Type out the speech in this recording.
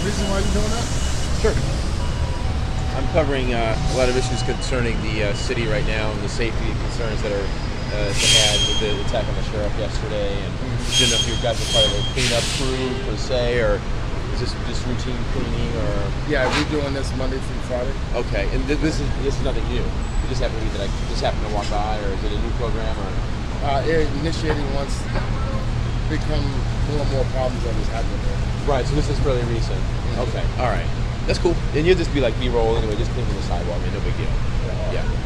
doing that? Sure. I'm covering uh, a lot of issues concerning the uh, city right now and the safety concerns that are uh, had with the attack on the sheriff yesterday. And didn't know if you guys were part of a cleanup crew per se, or is this just routine cleaning, or Yeah, we're doing this Monday through Friday. okay? And th- this is this is nothing new. It just happened to be that I just happened to walk by, or is it a new program? Or Uh, initiating once become more and more problems that was happening right, so this is fairly recent. Mm-hmm. Okay, all right, that's cool. And you'll just be like B-roll anyway, just cleaning the sidewalk. I mean, no big deal. Yeah.